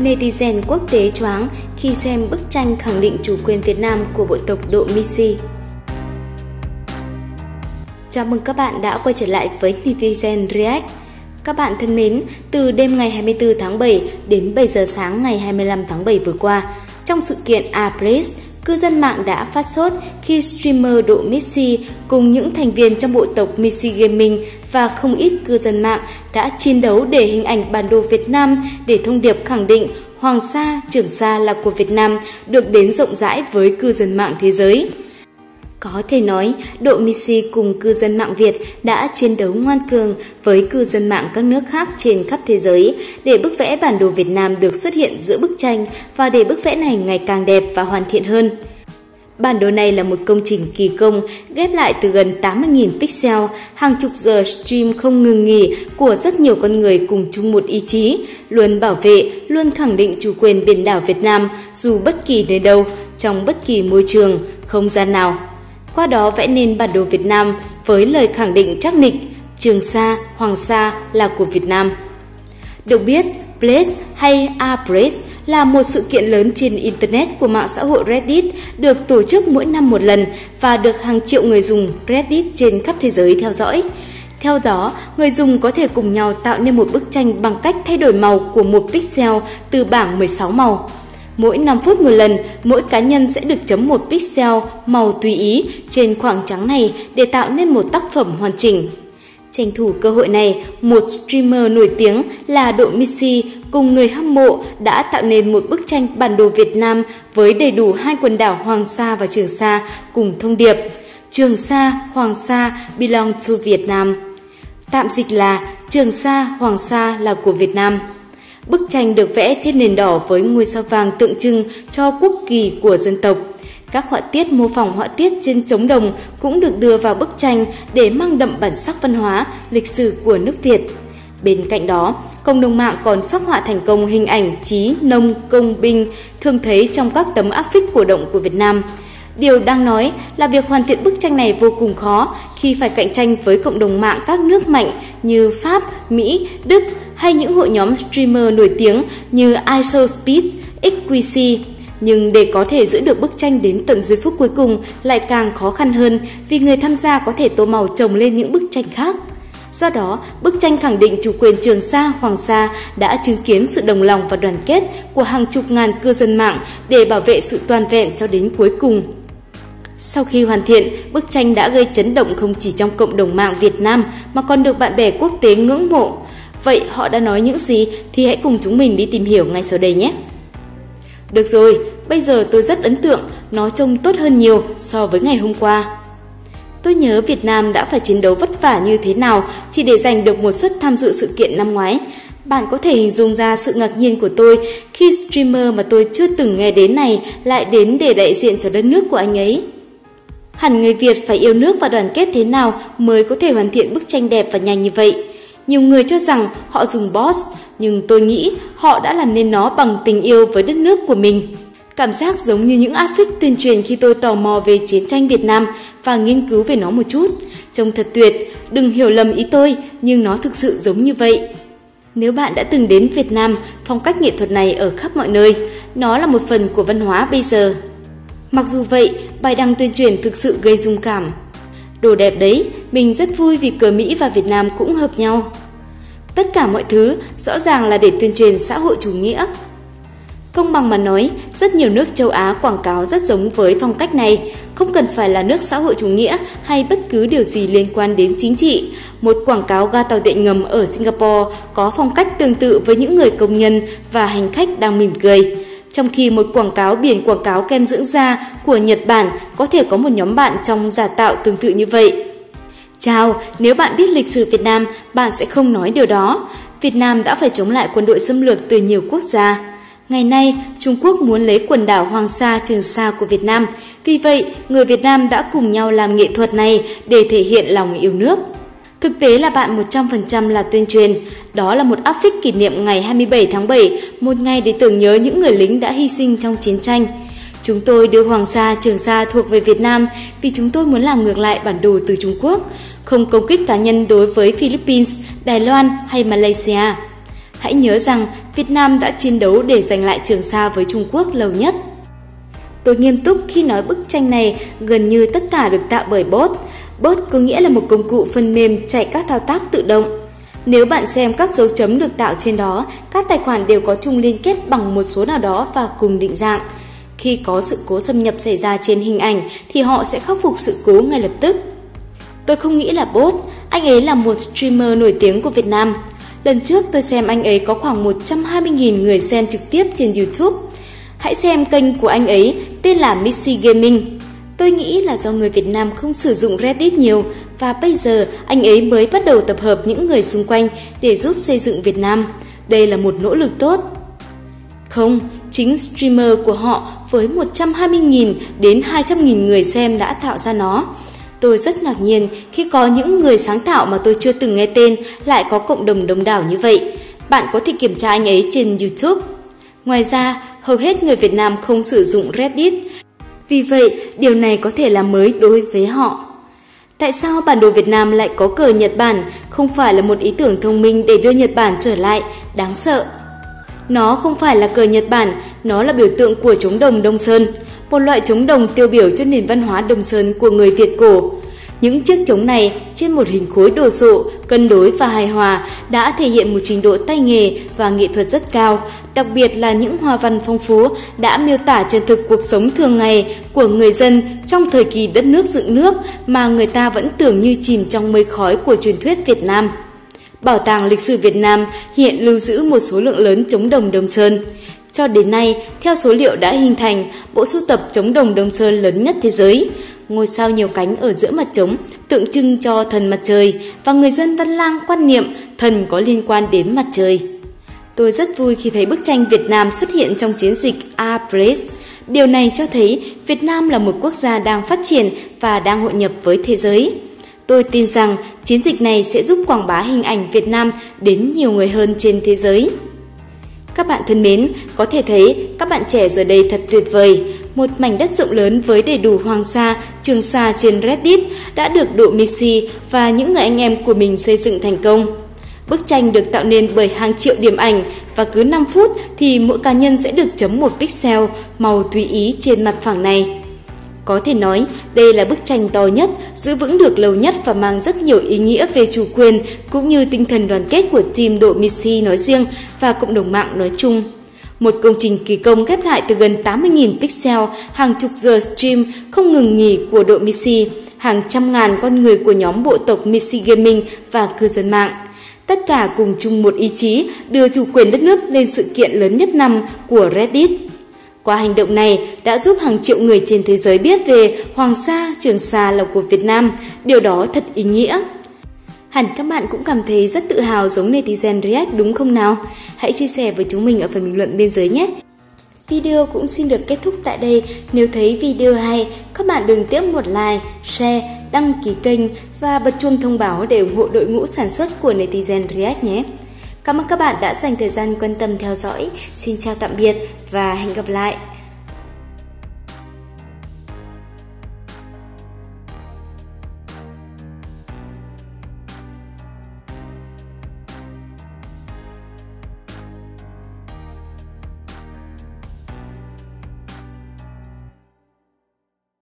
netizen quốc tế choáng khi xem bức tranh khẳng định chủ quyền Việt Nam của bộ tộc Độ Misi. Chào mừng các bạn đã quay trở lại với Netizen React. Các bạn thân mến, từ đêm ngày 24 tháng 7 đến 7 giờ sáng ngày 25 tháng 7 vừa qua, trong sự kiện Aplace, cư dân mạng đã phát sốt khi streamer Độ Messi cùng những thành viên trong bộ tộc Messi Gaming và không ít cư dân mạng đã chiến đấu để hình ảnh bản đồ Việt Nam để thông điệp khẳng định Hoàng Sa, Trường Sa là của Việt Nam được đến rộng rãi với cư dân mạng thế giới. Có thể nói, Độ Messi cùng cư dân mạng Việt đã chiến đấu ngoan cường với cư dân mạng các nước khác trên khắp thế giới để bức vẽ bản đồ Việt Nam được xuất hiện giữa bức tranh và để bức vẽ này ngày càng đẹp và hoàn thiện hơn. Bản đồ này là một công trình kỳ công ghép lại từ gần 80.000 pixel, hàng chục giờ stream không ngừng nghỉ của rất nhiều con người cùng chung một ý chí, luôn bảo vệ, luôn khẳng định chủ quyền biển đảo Việt Nam dù bất kỳ nơi đâu, trong bất kỳ môi trường, không gian nào qua đó vẽ nên bản đồ Việt Nam với lời khẳng định chắc nịch Trường Sa, Hoàng Sa là của Việt Nam. Được biết, place hay Ablaze là một sự kiện lớn trên Internet của mạng xã hội Reddit được tổ chức mỗi năm một lần và được hàng triệu người dùng Reddit trên khắp thế giới theo dõi. Theo đó, người dùng có thể cùng nhau tạo nên một bức tranh bằng cách thay đổi màu của một pixel từ bảng 16 màu. Mỗi 5 phút một lần, mỗi cá nhân sẽ được chấm một pixel màu tùy ý trên khoảng trắng này để tạo nên một tác phẩm hoàn chỉnh. Tranh thủ cơ hội này, một streamer nổi tiếng là Độ Missy cùng người hâm mộ đã tạo nên một bức tranh bản đồ Việt Nam với đầy đủ hai quần đảo Hoàng Sa và Trường Sa cùng thông điệp Trường Sa, Hoàng Sa belong to Việt Nam. Tạm dịch là Trường Sa, Hoàng Sa là của Việt Nam. Bức tranh được vẽ trên nền đỏ với ngôi sao vàng tượng trưng cho quốc kỳ của dân tộc. Các họa tiết mô phỏng họa tiết trên trống đồng cũng được đưa vào bức tranh để mang đậm bản sắc văn hóa, lịch sử của nước Việt. Bên cạnh đó, cộng đồng mạng còn phát họa thành công hình ảnh trí, nông, công, binh thường thấy trong các tấm áp phích cổ động của Việt Nam. Điều đang nói là việc hoàn thiện bức tranh này vô cùng khó khi phải cạnh tranh với cộng đồng mạng các nước mạnh như Pháp, Mỹ, Đức hay những hội nhóm streamer nổi tiếng như Iso Speed, XQC. Nhưng để có thể giữ được bức tranh đến tận giây phút cuối cùng lại càng khó khăn hơn vì người tham gia có thể tô màu chồng lên những bức tranh khác. Do đó, bức tranh khẳng định chủ quyền Trường Sa, Hoàng Sa đã chứng kiến sự đồng lòng và đoàn kết của hàng chục ngàn cư dân mạng để bảo vệ sự toàn vẹn cho đến cuối cùng. Sau khi hoàn thiện, bức tranh đã gây chấn động không chỉ trong cộng đồng mạng Việt Nam mà còn được bạn bè quốc tế ngưỡng mộ. Vậy họ đã nói những gì thì hãy cùng chúng mình đi tìm hiểu ngay sau đây nhé. Được rồi, bây giờ tôi rất ấn tượng, nó trông tốt hơn nhiều so với ngày hôm qua. Tôi nhớ Việt Nam đã phải chiến đấu vất vả như thế nào chỉ để giành được một suất tham dự sự kiện năm ngoái. Bạn có thể hình dung ra sự ngạc nhiên của tôi khi streamer mà tôi chưa từng nghe đến này lại đến để đại diện cho đất nước của anh ấy. Hẳn người Việt phải yêu nước và đoàn kết thế nào mới có thể hoàn thiện bức tranh đẹp và nhanh như vậy. Nhiều người cho rằng họ dùng boss, nhưng tôi nghĩ họ đã làm nên nó bằng tình yêu với đất nước của mình. Cảm giác giống như những áp phích tuyên truyền khi tôi tò mò về chiến tranh Việt Nam và nghiên cứu về nó một chút. Trông thật tuyệt, đừng hiểu lầm ý tôi, nhưng nó thực sự giống như vậy. Nếu bạn đã từng đến Việt Nam, phong cách nghệ thuật này ở khắp mọi nơi, nó là một phần của văn hóa bây giờ. Mặc dù vậy, bài đăng tuyên truyền thực sự gây rung cảm. Đồ đẹp đấy, mình rất vui vì cờ Mỹ và Việt Nam cũng hợp nhau. Tất cả mọi thứ rõ ràng là để tuyên truyền xã hội chủ nghĩa. Công bằng mà nói, rất nhiều nước châu Á quảng cáo rất giống với phong cách này, không cần phải là nước xã hội chủ nghĩa hay bất cứ điều gì liên quan đến chính trị. Một quảng cáo ga tàu điện ngầm ở Singapore có phong cách tương tự với những người công nhân và hành khách đang mỉm cười trong khi một quảng cáo biển quảng cáo kem dưỡng da của Nhật Bản có thể có một nhóm bạn trong giả tạo tương tự như vậy. Chào, nếu bạn biết lịch sử Việt Nam, bạn sẽ không nói điều đó. Việt Nam đã phải chống lại quân đội xâm lược từ nhiều quốc gia. Ngày nay, Trung Quốc muốn lấy quần đảo Hoàng Sa, Trường Sa của Việt Nam. Vì vậy, người Việt Nam đã cùng nhau làm nghệ thuật này để thể hiện lòng yêu nước. Thực tế là bạn 100% là tuyên truyền. Đó là một áp phích kỷ niệm ngày 27 tháng 7, một ngày để tưởng nhớ những người lính đã hy sinh trong chiến tranh. Chúng tôi đưa Hoàng Sa, Trường Sa thuộc về Việt Nam vì chúng tôi muốn làm ngược lại bản đồ từ Trung Quốc, không công kích cá nhân đối với Philippines, Đài Loan hay Malaysia. Hãy nhớ rằng Việt Nam đã chiến đấu để giành lại Trường Sa với Trung Quốc lâu nhất. Tôi nghiêm túc khi nói bức tranh này gần như tất cả được tạo bởi bot. Bot có nghĩa là một công cụ phần mềm chạy các thao tác tự động. Nếu bạn xem các dấu chấm được tạo trên đó, các tài khoản đều có chung liên kết bằng một số nào đó và cùng định dạng. Khi có sự cố xâm nhập xảy ra trên hình ảnh thì họ sẽ khắc phục sự cố ngay lập tức. Tôi không nghĩ là bot, anh ấy là một streamer nổi tiếng của Việt Nam. Lần trước tôi xem anh ấy có khoảng 120.000 người xem trực tiếp trên YouTube. Hãy xem kênh của anh ấy tên là Missy Gaming. Tôi nghĩ là do người Việt Nam không sử dụng Reddit nhiều và bây giờ anh ấy mới bắt đầu tập hợp những người xung quanh để giúp xây dựng Việt Nam. Đây là một nỗ lực tốt. Không, chính streamer của họ với 120.000 đến 200.000 người xem đã tạo ra nó. Tôi rất ngạc nhiên khi có những người sáng tạo mà tôi chưa từng nghe tên lại có cộng đồng đông đảo như vậy. Bạn có thể kiểm tra anh ấy trên YouTube. Ngoài ra, hầu hết người Việt Nam không sử dụng Reddit. Vì vậy, điều này có thể là mới đối với họ. Tại sao bản đồ Việt Nam lại có cờ Nhật Bản không phải là một ý tưởng thông minh để đưa Nhật Bản trở lại, đáng sợ. Nó không phải là cờ Nhật Bản, nó là biểu tượng của chống đồng Đông Sơn, một loại chống đồng tiêu biểu cho nền văn hóa Đông Sơn của người Việt cổ. Những chiếc trống này trên một hình khối đồ sộ, cân đối và hài hòa đã thể hiện một trình độ tay nghề và nghệ thuật rất cao, đặc biệt là những hoa văn phong phú đã miêu tả chân thực cuộc sống thường ngày của người dân trong thời kỳ đất nước dựng nước mà người ta vẫn tưởng như chìm trong mây khói của truyền thuyết Việt Nam. Bảo tàng lịch sử Việt Nam hiện lưu giữ một số lượng lớn chống đồng Đông Sơn. Cho đến nay, theo số liệu đã hình thành, bộ sưu tập chống đồng Đông Sơn lớn nhất thế giới, ngôi sao nhiều cánh ở giữa mặt trống tượng trưng cho thần mặt trời và người dân Văn Lang quan niệm thần có liên quan đến mặt trời. Tôi rất vui khi thấy bức tranh Việt Nam xuất hiện trong chiến dịch A Press. Điều này cho thấy Việt Nam là một quốc gia đang phát triển và đang hội nhập với thế giới. Tôi tin rằng chiến dịch này sẽ giúp quảng bá hình ảnh Việt Nam đến nhiều người hơn trên thế giới. Các bạn thân mến, có thể thấy các bạn trẻ giờ đây thật tuyệt vời một mảnh đất rộng lớn với đầy đủ Hoàng Sa, Trường Sa trên Reddit đã được độ Missy và những người anh em của mình xây dựng thành công. Bức tranh được tạo nên bởi hàng triệu điểm ảnh và cứ 5 phút thì mỗi cá nhân sẽ được chấm một pixel màu tùy ý trên mặt phẳng này. Có thể nói, đây là bức tranh to nhất, giữ vững được lâu nhất và mang rất nhiều ý nghĩa về chủ quyền cũng như tinh thần đoàn kết của team đội Messi nói riêng và cộng đồng mạng nói chung. Một công trình kỳ công ghép lại từ gần 80.000 pixel, hàng chục giờ stream không ngừng nghỉ của đội Messi, hàng trăm ngàn con người của nhóm bộ tộc Messi Gaming và cư dân mạng. Tất cả cùng chung một ý chí đưa chủ quyền đất nước lên sự kiện lớn nhất năm của Reddit. Qua hành động này đã giúp hàng triệu người trên thế giới biết về Hoàng Sa, Trường Sa là của Việt Nam, điều đó thật ý nghĩa. Hẳn các bạn cũng cảm thấy rất tự hào giống netizen React đúng không nào? Hãy chia sẻ với chúng mình ở phần bình luận bên dưới nhé! Video cũng xin được kết thúc tại đây. Nếu thấy video hay, các bạn đừng tiếc một like, share, đăng ký kênh và bật chuông thông báo để ủng hộ đội ngũ sản xuất của Netizen React nhé. Cảm ơn các bạn đã dành thời gian quan tâm theo dõi. Xin chào tạm biệt và hẹn gặp lại!